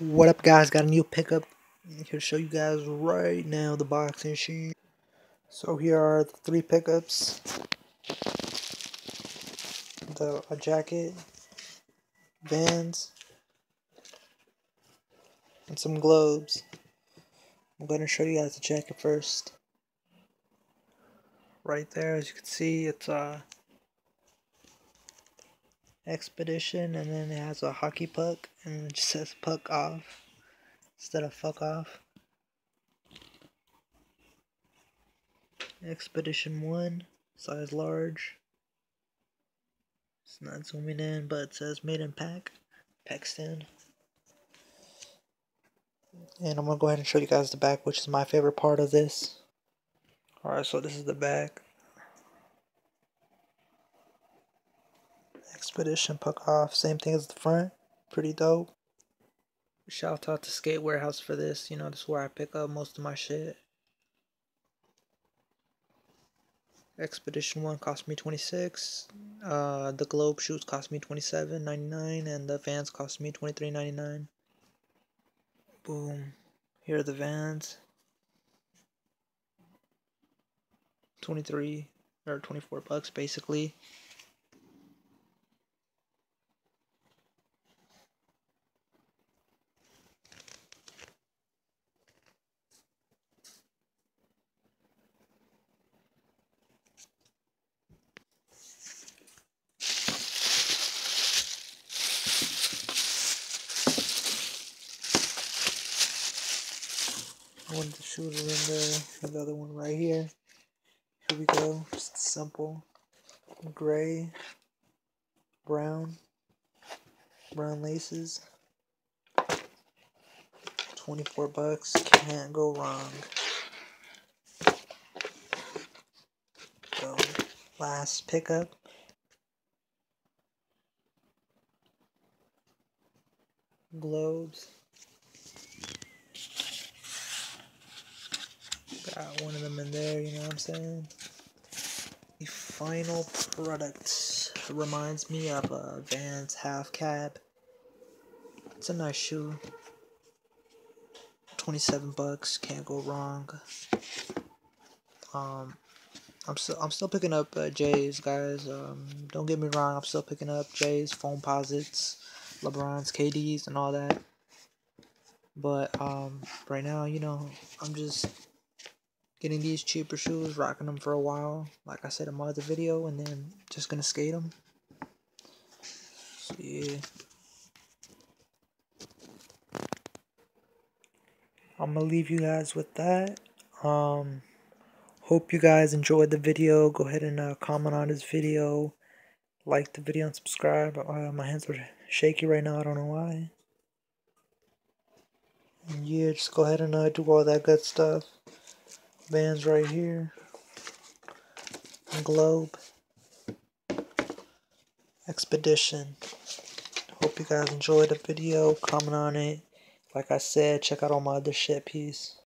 What up guys, got a new pickup here to show you guys right now the boxing sheet. So here are the three pickups. The a jacket, Vans, and some globes. I'm going to show you guys the jacket first. Right there, as you can see, it's a expedition, and then it has a hockey puck, and it just says puck off instead of fuck off. Expedition 1, size large. It's not zooming in, but it says made in pack, Paxton. And I'm gonna go ahead and show you guys the back, which is my favorite part of this. Alright, so this is the back. Expedition puck off, same thing as the front. Pretty dope. Shout out to Skate Warehouse for this. You know, this is where I pick up most of my shit. Expedition 1 cost me 26 uh, the globe shoes cost me 27.99 and the vans cost me 23.99 boom here are the vans 23 or 24 bucks basically One shoes in there. The other one right here. Here we go. Just simple. Gray. Brown. Brown laces. 24 bucks. Can't go wrong. So, last pickup. Globes. Got one of them in there, you know what I'm saying? The final product reminds me of a Vans half cab. It's a nice shoe. 27 bucks, can't go wrong. Um, I'm still I'm still picking up uh, J's, guys. Um, don't get me wrong, I'm still picking up J's, Foamposites, LeBron's, KD's, and all that. But um, right now, you know, I'm just getting these cheaper shoes, rocking them for a while, like I said in my other video, and then just gonna skate them. So yeah. I'm gonna leave you guys with that. Um, hope you guys enjoyed the video. Go ahead and uh, comment on this video, like the video, and subscribe. Uh, my hands are shaky right now. I don't know why. And yeah, just go ahead and uh, do all that good stuff. Vans right here. Globe. Expedition. Hope you guys enjoyed the video. Comment on it. Like I said, check out all my other shit. Peace.